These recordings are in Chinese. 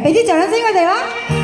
嘅，俾啲掌声佢哋啦。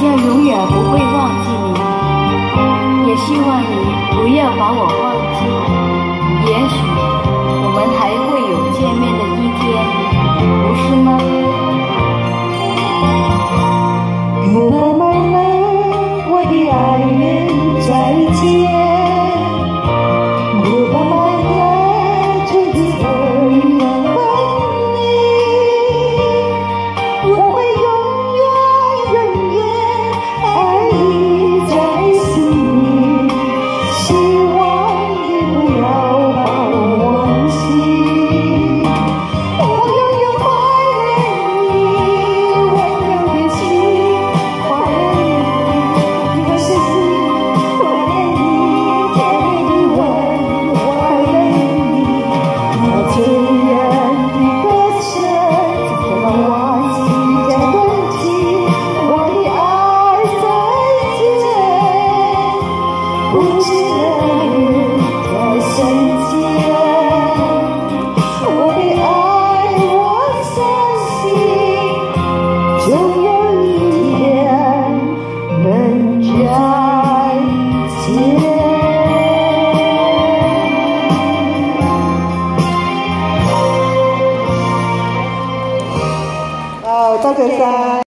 将永远不会忘记你，也希望你不要把我忘记。无尽的日子里我的爱我相信总有一天能再见好再见